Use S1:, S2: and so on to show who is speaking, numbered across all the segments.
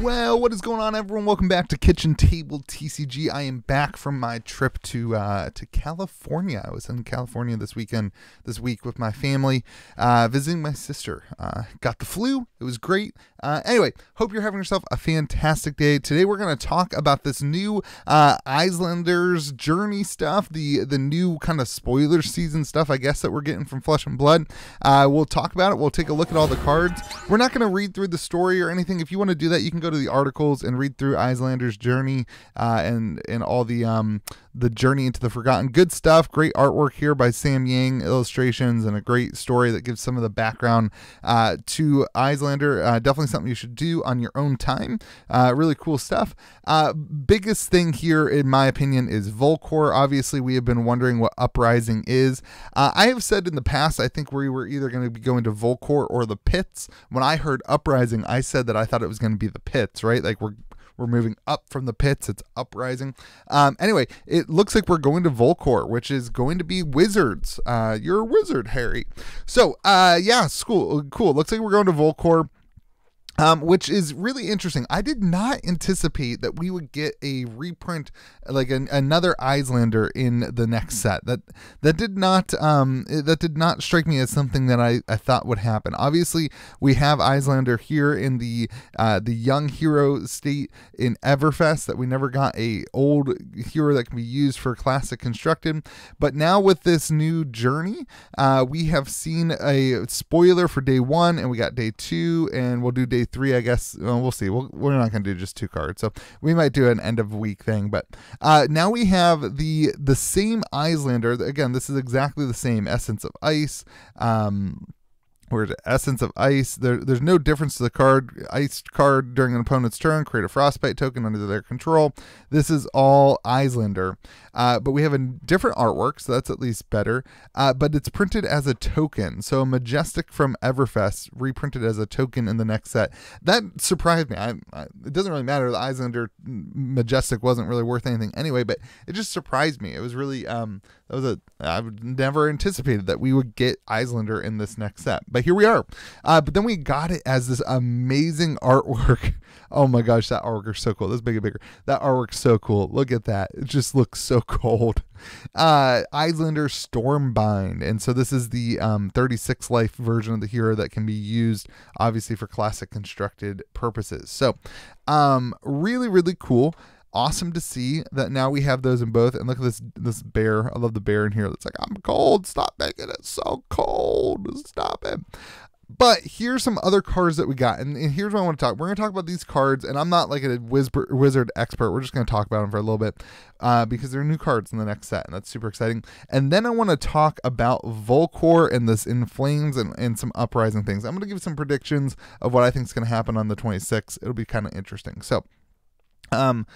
S1: Well, what is going on, everyone? Welcome back to Kitchen Table TCG. I am back from my trip to uh, to California. I was in California this weekend, this week with my family, uh, visiting my sister. Uh, got the flu. It was great. Uh, anyway, hope you're having yourself a fantastic day. Today, we're going to talk about this new uh, Iyslanders journey stuff, the the new kind of spoiler season stuff, I guess that we're getting from Flesh and Blood. Uh, we'll talk about it. We'll take a look at all the cards. We're not going to read through the story or anything. If you want to do that, you can go to the articles and read through Iyslanders' journey uh, and and all the um, the journey into the forgotten. Good stuff. Great artwork here by Sam Yang, illustrations, and a great story that gives some of the background uh, to Iyslander. Uh, definitely something you should do on your own time. Uh, really cool stuff. Uh, biggest thing here, in my opinion, is Volcor. Obviously, we have been wondering what Uprising is. Uh, I have said in the past, I think we were either going to be going to Volcor or the Pits. When I heard Uprising, I said that I thought it was going to be the Pits, right? Like we're we're moving up from the pits. It's uprising. Um, anyway, it looks like we're going to Volcor, which is going to be wizards. Uh, you're a wizard, Harry. So, uh, yeah, cool. Cool. Looks like we're going to Volcor. Um, which is really interesting. I did not anticipate that we would get a reprint, like an, another Iyslander in the next set. That that did not um, that did not strike me as something that I, I thought would happen. Obviously, we have Iyslander here in the uh, the young hero state in Everfest that we never got a old hero that can be used for classic constructed. But now with this new journey, uh, we have seen a spoiler for day one, and we got day two, and we'll do day three, I guess. Well, we'll see. we we are not going to do just two cards, so we might do an end of week thing. But uh, now we have the the same Iyslander. Again, this is exactly the same Essence of Ice. Um, Whereas Essence of Ice, there, there's no difference to the card. Ice card during an opponent's turn, create a Frostbite token under their control. This is all Iyslander. Uh, but we have a different artwork, so that's at least better. Uh, but it's printed as a token. So Majestic from Everfest reprinted as a token in the next set. That surprised me. I, I, it doesn't really matter. The Iyslander Majestic wasn't really worth anything anyway, but it just surprised me. It was really um, that was a I never anticipated that we would get Iyslander in this next set, but here we are. Uh, but then we got it as this amazing artwork. Oh my gosh, that artwork is so cool. This bigger, bigger. That artwork's so cool. Look at that. It just looks so cold. Uh, Iyslander Stormbind, and so this is the um, 36 life version of the hero that can be used, obviously for classic constructed purposes. So, um, really, really cool awesome to see that now we have those in both. And look at this this bear. I love the bear in here. It's like I'm cold. Stop making it so cold. Stop it. But here's some other cards that we got, and, and here's what I want to talk. We're going to talk about these cards, and I'm not like a wizard, wizard expert. We're just going to talk about them for a little bit uh, because they're new cards in the next set, and that's super exciting. And then I want to talk about Volcor and this In Flames and, and some uprising things. I'm going to give some predictions of what I think is going to happen on the 26th. It'll be kind of interesting. So um,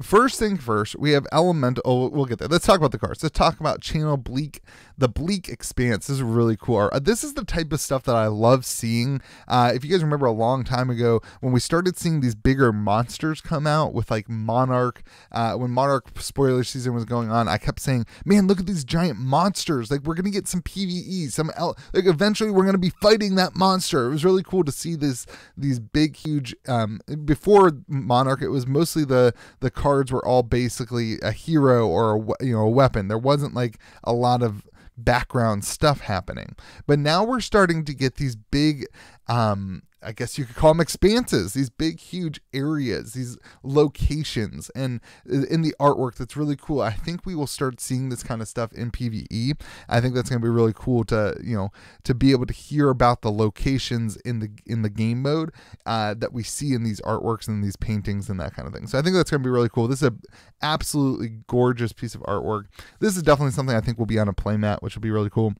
S1: first thing first, we have Elemental. Oh, we'll get there. Let's talk about the cards. Let's talk about Channel Bleak. The Bleak Expanse this is really cool. Uh, this is the type of stuff that I love seeing. Uh, if you guys remember a long time ago when we started seeing these bigger monsters come out with like Monarch, uh, when Monarch spoiler season was going on, I kept saying, "Man, look at these giant monsters! Like we're gonna get some PVE, some L- like eventually we're gonna be fighting that monster." It was really cool to see this these big, huge. Um, before Monarch, it was mostly the the cards were all basically a hero or a, you know a weapon. There wasn't like a lot of background stuff happening. But now we're starting to get these big um I guess you could call them expanses, these big, huge areas, these locations, and in the artwork that's really cool. I think we will start seeing this kind of stuff in PVE. I think that's going to be really cool to you know to be able to hear about the locations in the in the game mode uh, that we see in these artworks and these paintings and that kind of thing. So I think that's going to be really cool. This is an absolutely gorgeous piece of artwork. This is definitely something I think will be on a playmat, which will be really cool.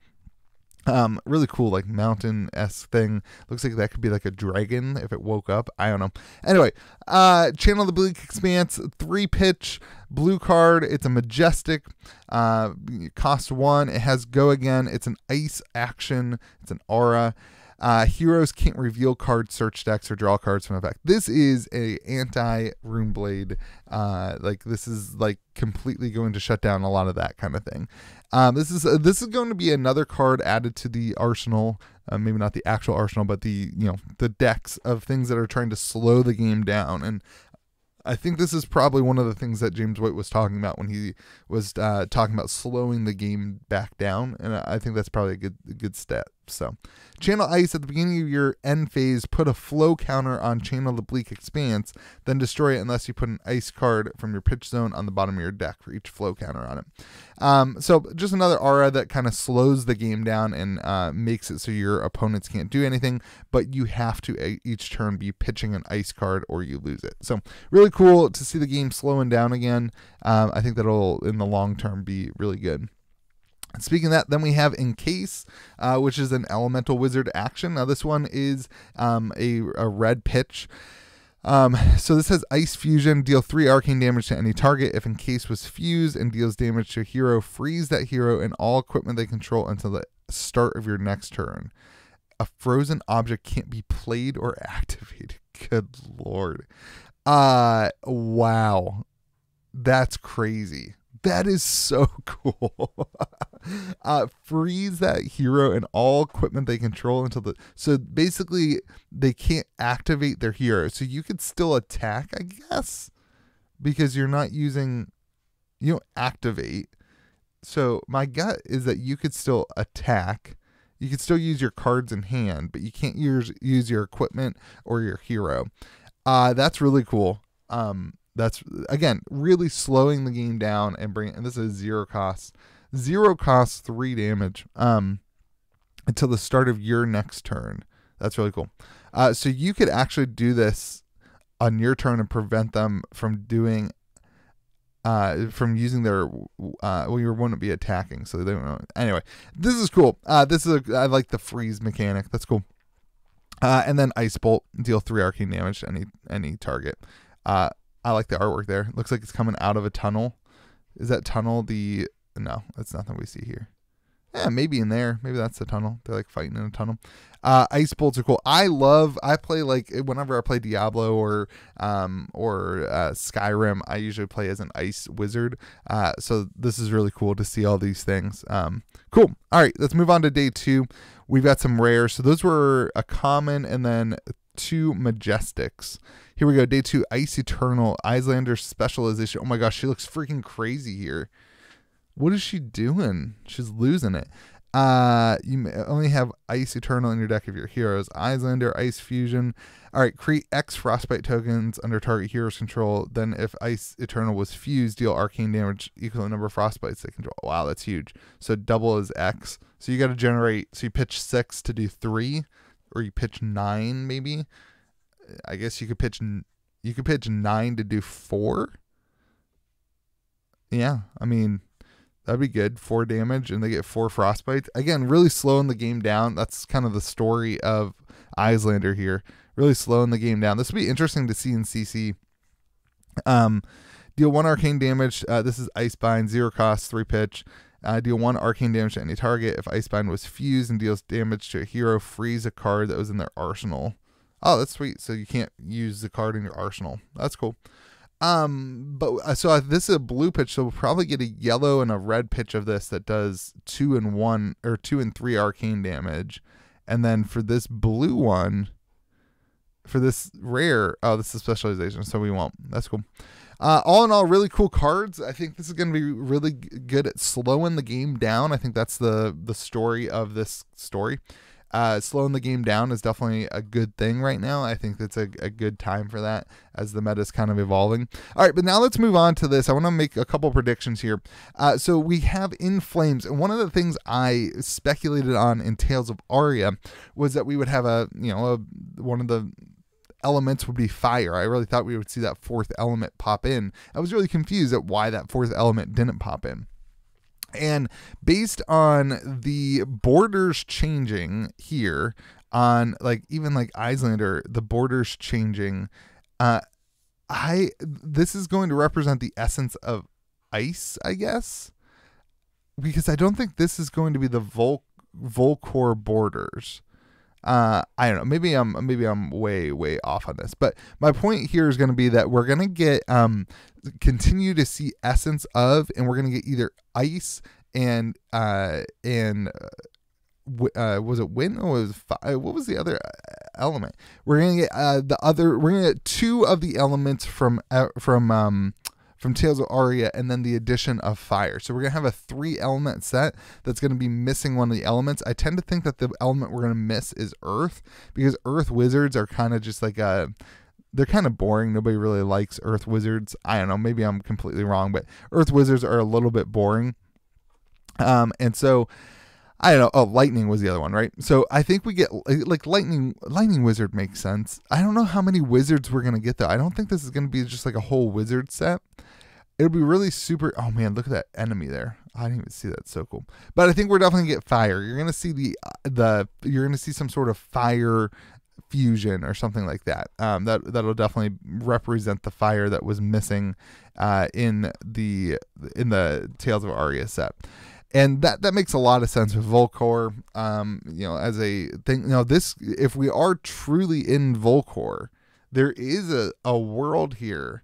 S1: Um, really cool, like mountain s thing. Looks like that could be like a dragon if it woke up. I don't know. Anyway, uh, Channel the Bleak Expanse, three pitch, blue card. It's a majestic. Uh, cost one. It has go again. It's an ice action. It's an aura. Uh, heroes can't reveal card search decks or draw cards from effect. This is a anti Runeblade. Uh, like this is like completely going to shut down a lot of that kind of thing. Um, this is uh, this is going to be another card added to the arsenal. Uh, maybe not the actual arsenal, but the you know the decks of things that are trying to slow the game down. And I think this is probably one of the things that James White was talking about when he was uh, talking about slowing the game back down, and I think that's probably a good a good step. So, channel ice at the beginning of your end phase. Put a flow counter on channel the bleak expanse, then destroy it unless you put an ice card from your pitch zone on the bottom of your deck for each flow counter on it. Um, so just another aura that kind of slows the game down and uh, makes it so your opponents can't do anything, but you have to each turn be pitching an ice card or you lose it. So really cool to see the game slowing down again. Um, I think that'll in the long term be really good. Speaking of that, then we have Encase, uh, which is an elemental wizard action. Now, this one is um, a, a red pitch. Um, so this says Ice Fusion, deal three arcane damage to any target. If Encase was fused and deals damage to a hero, freeze that hero and all equipment they control until the start of your next turn. A frozen object can't be played or activated. Good lord. Uh wow. That's crazy. That is so cool. uh, freeze that hero and all equipment they control until the. So basically, they can't activate their hero. So you could still attack, I guess, because you're not using. You don't activate. So my gut is that you could still attack. You could still use your cards in hand, but you can't use use your equipment or your hero. Uh, that's really cool. Um, that's again really slowing the game down and bring and this is zero cost zero cost three damage um until the start of your next turn that's really cool uh, so you could actually do this on your turn and prevent them from doing uh, from using their uh, well, you wouldn't be attacking, so they don't. Anyway, this is cool. Uh, this is a, I like the freeze mechanic. That's cool. Uh, and then ice bolt deal three arcane damage to any any target. Uh, I like the artwork there. It looks like it's coming out of a tunnel. Is that tunnel the no, that's nothing we see here. Yeah, maybe in there. Maybe that's the tunnel. They're like fighting in a tunnel. Uh, ice bolts are cool. I love. I play like whenever I play Diablo or um or uh, Skyrim. I usually play as an ice wizard. Uh, so this is really cool to see all these things. Um, cool. All right, let's move on to day two. We've got some rares. So those were a common and then two majestics. Here we go. Day two, Ice Eternal, Iyslander specialization. Oh my gosh, she looks freaking crazy here. What is she doing? She's losing it. Uh, you only have Ice Eternal in your deck of your heroes. Iyslander, Ice Fusion. All right, create X Frostbite tokens under target hero's control. Then, if Ice Eternal was fused, deal arcane damage equal to the number of Frostbites they control. Wow, that's huge. So double is X. So you got to generate. So you pitch six to do three, or you pitch nine maybe. I guess you could pitch you could pitch nine to do four. Yeah, I mean that'd be good. Four damage and they get four frostbites. Again, really slowing the game down. That's kind of the story of Iyslander here. Really slowing the game down. This would be interesting to see in CC. Um, deal one arcane damage. Uh, this is Icebind, zero cost, three pitch. Uh, deal one arcane damage to any target. If Icebind was fused and deals damage to a hero, freeze a card that was in their arsenal. Oh, that's sweet. So you can't use the card in your arsenal. That's cool. Um, but uh, so this is a blue pitch, so we'll probably get a yellow and a red pitch of this that does two and one or two and three arcane damage, and then for this blue one, for this rare, oh, this is specialization, so we won't. That's cool. Uh, all in all, really cool cards. I think this is going to be really good at slowing the game down. I think that's the the story of this story uh, slowing the game down is definitely a good thing right now. I think that's a, a good time for that as the meta is kind of evolving. All right, but now let's move on to this. I want to make a couple predictions here. Uh, so we have In Flames, and one of the things I speculated on in Tales of Aria was that we would have a, you know, a, one of the elements would be fire. I really thought we would see that fourth element pop in. I was really confused at why that fourth element didn't pop in. And based on the borders changing here, on like even like Iyslander, the borders changing, uh, I this is going to represent the essence of ice, I guess, because I don't think this is going to be the Vol Volcor borders uh, I don't know. Maybe I'm maybe I'm way way off on this, but my point here is going to be that we're going to get um continue to see essence of, and we're going to get either ice and uh, and uh, was it wind or was fire? what was the other element? We're gonna get uh, the other. We're gonna get two of the elements from uh, from um, from Tales of Aria, and then the addition of fire. So we're gonna have a three element set that's gonna be missing one of the elements. I tend to think that the element we're gonna miss is Earth because Earth wizards are kind of just like a they're kind of boring. Nobody really likes Earth Wizards. I don't know. Maybe I'm completely wrong, but Earth Wizards are a little bit boring. Um, and so I don't know. Oh, Lightning was the other one, right? So I think we get like Lightning. Lightning Wizard makes sense. I don't know how many wizards we're gonna get though. I don't think this is gonna be just like a whole wizard set. It'll be really super. Oh man, look at that enemy there. I didn't even see that. It's so cool. But I think we're definitely gonna get fire. You're gonna see the the you're gonna see some sort of fire fusion or something like that. Um, that that'll definitely represent the fire that was missing uh, in the in the Tales of Aria set and that that makes a lot of sense with Volcor. Um, you know, as a thing. You know, this if we are truly in Volcor, there is a, a world here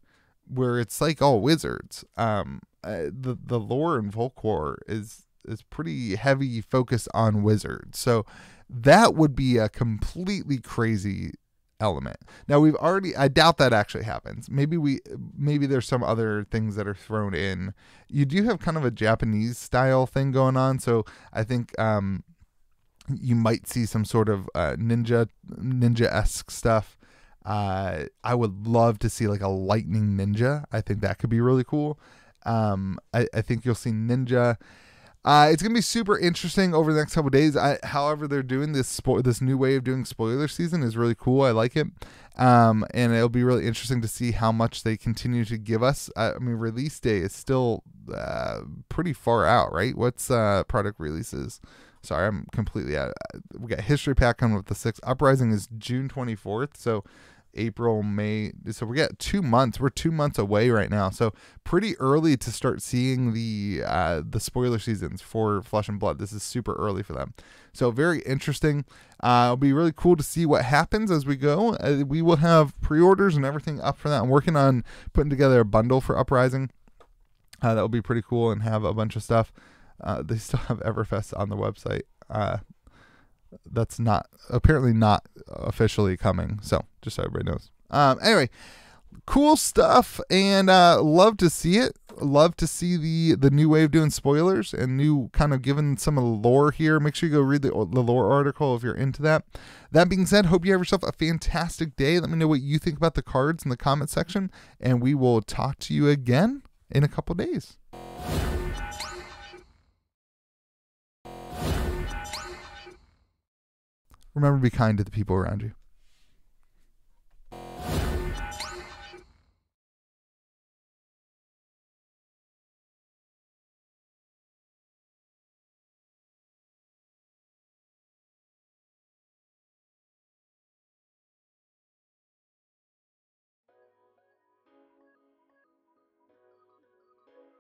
S1: where it's like all wizards. Um, uh, the the lore in Volcor is is pretty heavy focus on wizards. So that would be a completely crazy element. Now we've already I doubt that actually happens. Maybe we maybe there's some other things that are thrown in. You do have kind of a Japanese style thing going on, so I think um you might see some sort of uh, ninja ninja-esque stuff. Uh I would love to see like a lightning ninja. I think that could be really cool. Um I, I think you'll see ninja uh, it's gonna be super interesting over the next couple days. I, however, they're doing this spo- this new way of doing spoiler season is really cool. I like it, um, and it'll be really interesting to see how much they continue to give us. I, I mean, release day is still uh, pretty far out, right? What's uh, product releases? Sorry, I'm completely out. We got history pack coming with the six. Uprising is June 24th, so April, May. So we got two months. We're two months away right now. So pretty early to start seeing the uh, the spoiler seasons for Flesh and Blood. This is super early for them. So very interesting. Uh, it'll be really cool to see what happens as we go. Uh, we will have pre-orders and everything up for that. I'm working on putting together a bundle for Uprising. Uh, that will be pretty cool and have a bunch of stuff. Uh, they still have Everfest on the website. That's not apparently not officially coming. So just so everybody knows. Um, anyway, cool stuff, and uh, love to see it. Love to see the the new way of doing spoilers and new kind of giving some of the lore here. Make sure you go read the, the lore article if you're into that. That being said, hope you have yourself a fantastic day. Let me know what you think about the cards in the comment section, and we will talk to you again in a couple days. Remember to be kind to the people around you.